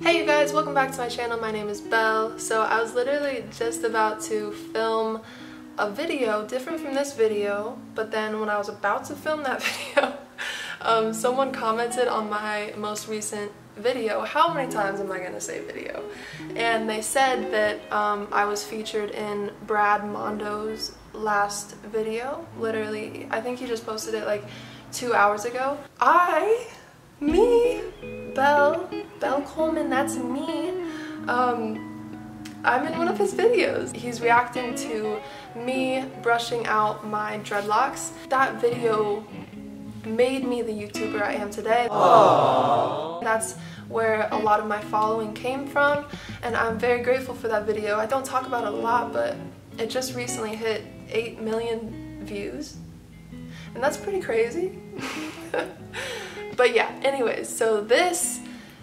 Hey you guys, welcome back to my channel. My name is Bell. So I was literally just about to film a video different from this video, but then when I was about to film that video, um, someone commented on my most recent video. How many times am I going to say video? And they said that um, I was featured in Brad Mondo's last video. Literally, I think he just posted it like two hours ago. I, me, Bell, Bell Coleman, that's me. Um, I'm in one of his videos. He's reacting to me brushing out my dreadlocks. That video made me the YouTuber I am today. Aww. That's where a lot of my following came from and I'm very grateful for that video. I don't talk about it a lot but it just recently hit 8 million views and that's pretty crazy. But yeah, anyways, so this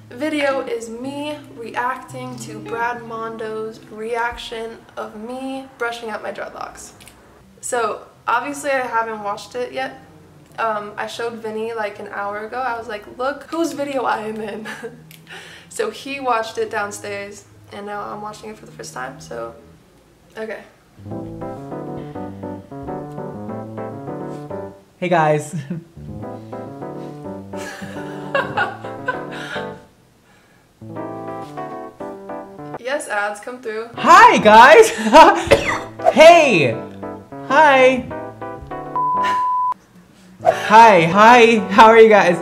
video is me reacting to Brad Mondo's reaction of me brushing out my dreadlocks. So obviously I haven't watched it yet. Um, I showed Vinny like an hour ago. I was like, look whose video I am in. so he watched it downstairs and now I'm watching it for the first time. So, okay. Hey guys. yes, ads come through. Hi guys. hey. Hi. Hi, hi. How are you guys?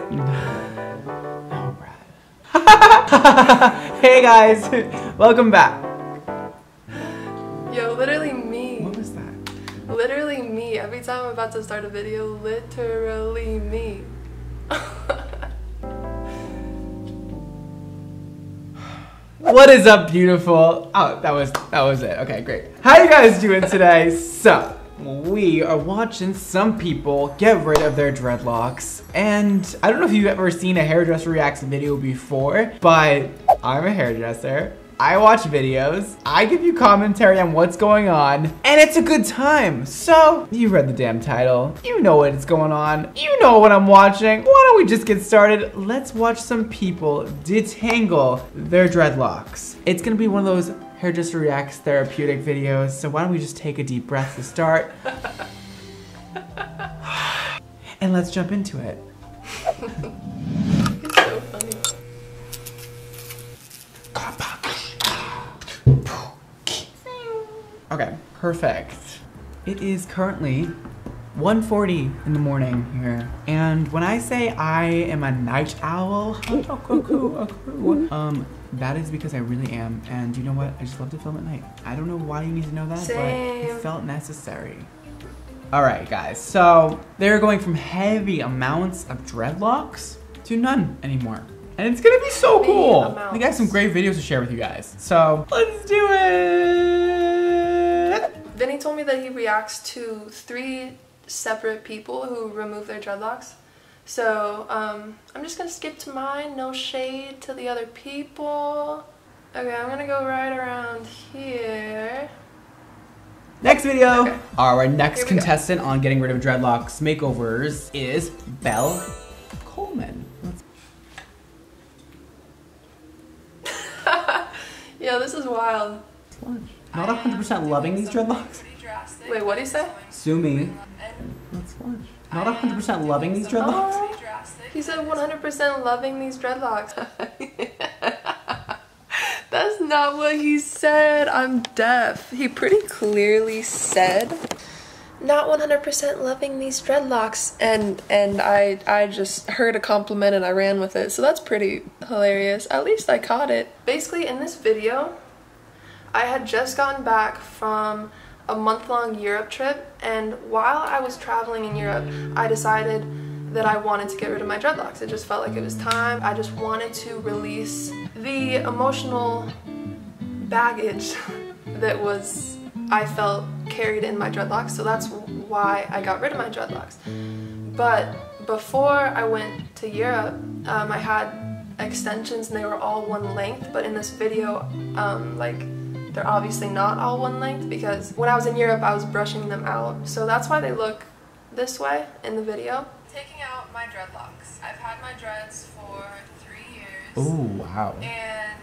hey guys. Welcome back. Yo, literally me. What was that? Literally me. Every time I'm about to start a video, literally me. What is up, beautiful? Oh, that was that was it. Okay, great. How you guys doing today? So, we are watching some people get rid of their dreadlocks. And I don't know if you've ever seen a hairdresser reacts video before, but I'm a hairdresser. I watch videos, I give you commentary on what's going on, and it's a good time. So, you read the damn title, you know what's going on, you know what I'm watching. Why don't we just get started? Let's watch some people detangle their dreadlocks. It's gonna be one of those hairdresser reacts therapeutic videos, so why don't we just take a deep breath to start? and let's jump into it. it's so funny. Okay, perfect. It is currently 1.40 in the morning here. And when I say I am a night owl, um, that is because I really am. And you know what? I just love to film at night. I don't know why you need to know that, Same. but it felt necessary. Alright guys, so they're going from heavy amounts of dreadlocks to none anymore. And it's gonna be so cool. amounts. We got some great videos to share with you guys. So let's do it. Vinny told me that he reacts to three separate people who remove their dreadlocks. So um, I'm just gonna skip to mine, no shade to the other people. Okay, I'm gonna go right around here. Next video. Okay. Our next we go. contestant on getting rid of dreadlocks makeovers is Bell Coleman. Let's- this is wild. lunch. Not 100% loving these dreadlocks. Wait, what do you say? Sue me. Let's lunch. Not 100% loving these dreadlocks. Oh, he said 100% loving these dreadlocks. That's not what he said. I'm deaf. He pretty clearly said not 100% loving these dreadlocks and and I I just heard a compliment and I ran with it. So that's pretty hilarious. At least I caught it. Basically in this video, I had just gotten back from a month-long Europe trip and while I was traveling in Europe, I decided that I wanted to get rid of my dreadlocks. It just felt like it was time. I just wanted to release the emotional baggage that was I felt carried in my dreadlocks. So that's why I got rid of my dreadlocks. But before I went to Europe, um, I had extensions and they were all one length. But in this video, um, like they're obviously not all one length because when I was in Europe, I was brushing them out. So that's why they look this way in the video. Taking out my dreadlocks. I've had my dreads for three years. Oh, wow. And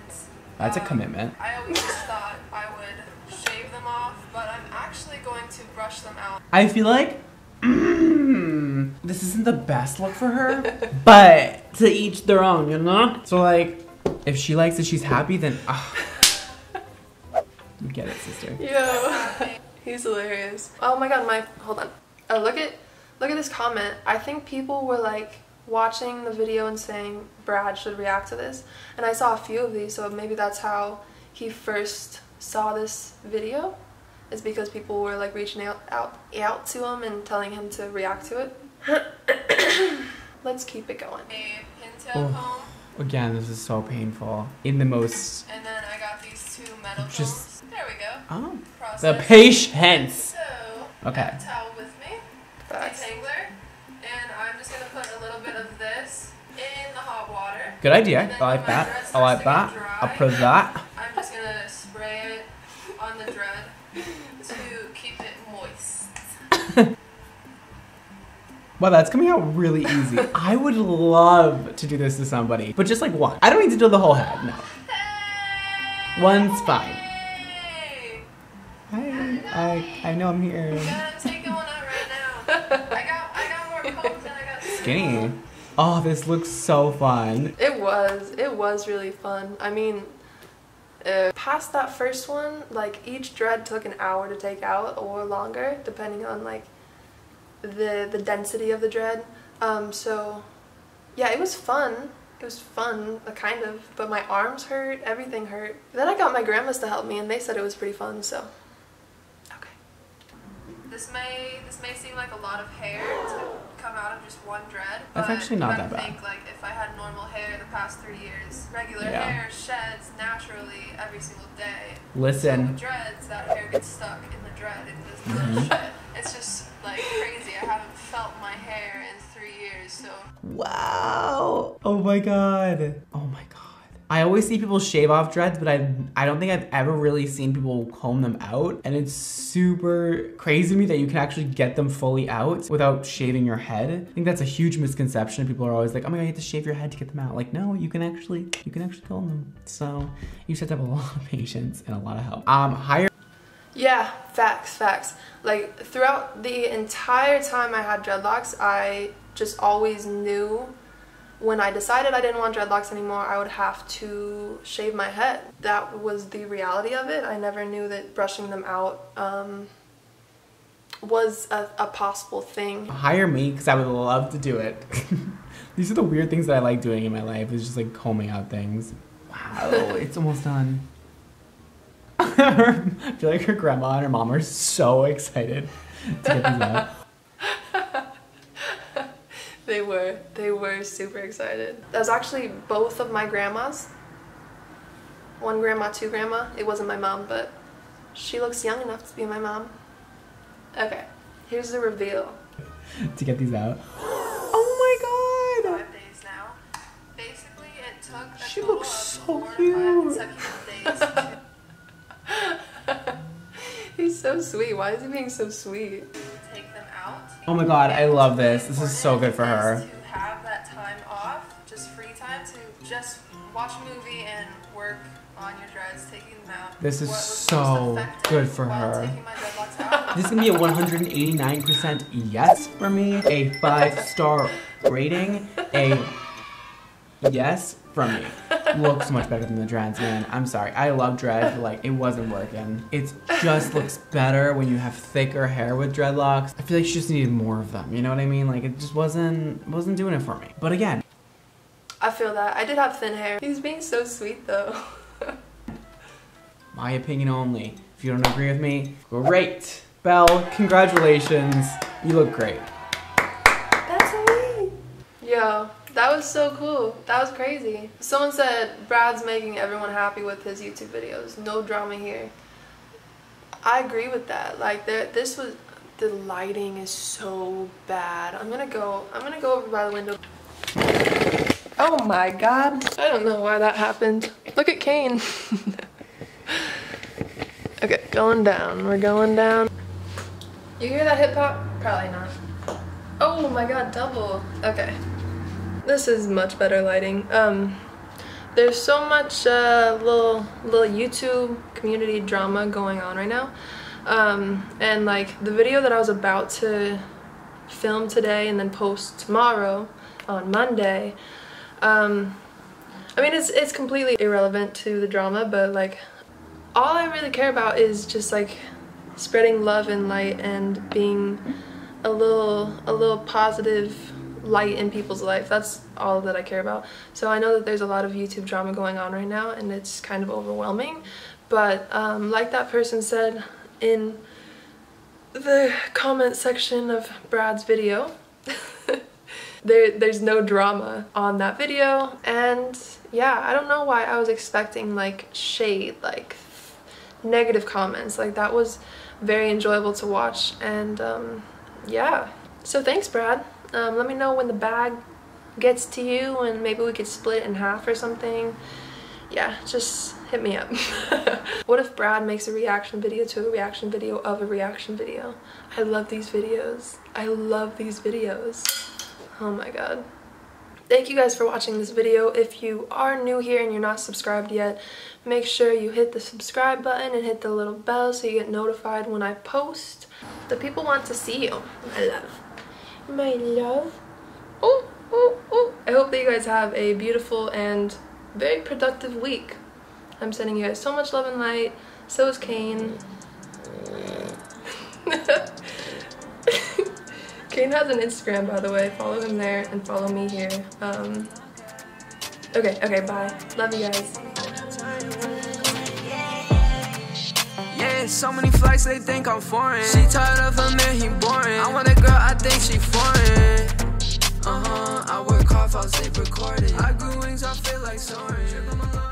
That's a Um, commitment. I always thought I would shave them off, but I'm actually going to brush them out. I feel like mm, this isn't the best look for her, but to each their own, you know? So like, if she likes it, she's happy, then ah. You get it, sister. Yo, he's hilarious. Oh my god, my hold on. Oh, look at look at this comment. I think people were like watching the video and saying Brad should react to this, and I saw a few of these, so maybe that's how he first saw this video. Is because people were like reaching out out out to him and telling him to react to it. Let's keep it going. A pintail Oh. comb, Again, this is so painful. In the most, and then I got these two metal Just- combs. There we go. oh, Process. the patience. So, Okay. got towel with me, detangler, and I'm just gonna put a little bit of this in the hot water. Good idea. I like that. I like that. get I'll dry, put that. I'm just gonna spray it on the dread to keep it moist. Wow, that's coming out really easy. I would love to do this to somebody, but just like one. I don't need to do the whole head. No. One's fine. Hey! Hi, I I know I'm here. God, I'm taking one out right now. I got, I got more combs than I got Skinny. Oh, this looks so fun. It was. It was really fun. I mean, uh, past that first one, like each dread took an hour to take out or longer, depending on like the the density of the dread. Um, so yeah, it was fun. It was fun, uh, kind of, but my arms hurt. Everything hurt. Then I got my grandmas to help me, and they said it was pretty fun. So okay. This may this may seem like a lot of hair to come out of just one dread. That's but actually not that bad. Think like if I had normal hair the past three years, regular Yeah. hair sheds naturally every single day. So Listen, with dreads, that hair gets stuck in the dread and Mhm. little shed. It's just like crazy. I haven't felt my hair in three years, so Wow. Oh my god. I always see people shave off dreads, but I I don't think I've ever really seen people comb them out. And it's super crazy to me that you can actually get them fully out without shaving your head. I think that's a huge misconception. People are always like, oh my god, you have to shave your head to get them out. Like, no, you can actually you can actually comb them. So you just have to have a lot of patience and a lot of help. Um higher Yeah, facts, facts. Like throughout the entire time I had dreadlocks, I just always knew when I decided I didn't want dreadlocks anymore, I would have to shave my head. That was the reality of it. I never knew that brushing them out um, was a, a possible thing. hire me because I would love to do it. These are the weird things that I like doing in my life. Is just like combing out things. Wow, it's almost done. I feel like her grandma and her mom are so excited to get these out. They were. They were super excited. That was actually both of my grandmas. One grandma, two grandma. It wasn't my mom, but she looks young enough to be my mom. Okay, here's the reveal. to get these out. Oh my god! Five days now. Basically, it took a She total looks of so four cute. consecutive days. to He's so sweet. Why is he being so sweet? Take them out. Oh my god, I love this. This is so good for Important her. This is so good for her. This is gonna be a 189% yes for me, a five star rating, a yes from me. Looks much better than the dreads, man. I'm sorry. I love dreads, but like it wasn't working. It just looks better when you have thicker hair with dreadlocks. I feel like she just needed more of them. You know what I mean? Like it just wasn't wasn't doing it for me. But again, I feel that. I did have thin hair. He's being so sweet though. my opinion only. If you don't agree with me, great. Bell, congratulations. You look great. That's me. Yo, that was so cool. That was crazy. Someone said Brad's making everyone happy with his YouTube videos. No drama here. I agree with that. Like there, this was the lighting is so bad. I'm gonna go. I'm gonna go over by the window. Oh my god. I don't know why that happened. Look at Kane. okay, going down. We're going down. You hear that hip hop? Probably not. Oh my god, double. Okay. This is much better lighting. Um, there's so much uh, little little YouTube community drama going on right now. Um, and like the video that I was about to film today and then post tomorrow on Monday, um, I mean it's it's completely irrelevant to the drama, but like all I really care about is just like spreading love and light and being a little a little positive light in people's life. That's all that I care about. So I know that there's a lot of YouTube drama going on right now and it's kind of overwhelming. But um, like that person said in the comment section of Brad's video, there, there's no drama on that video. And yeah, I don't know why I was expecting like shade, like negative comments. Like that was very enjoyable to watch. And um, yeah, so thanks Brad. Um, let me know when the bag gets to you and maybe we could split it in half or something. Yeah, just hit me up. what if Brad makes a reaction video to a reaction video of a reaction video? I love these videos. I love these videos. Oh my god. Thank you guys for watching this video. If you are new here and you're not subscribed yet, make sure you hit the subscribe button and hit the little bell so you get notified when I post. The people want to see you, my love my love. Oh, oh, oh. I hope that you guys have a beautiful and very productive week. I'm sending you guys so much love and light. So is Kane. Kane has an Instagram, by the way. Follow him there and follow me here. Um, okay, okay, bye. Love you guys. Yeah, so many flights, they think I'm foreign. She tired of a man, he boring. I want a girl, I think she foreign. Uh huh, I work hard, I'll stay recorded. I grew wings, I feel like soaring.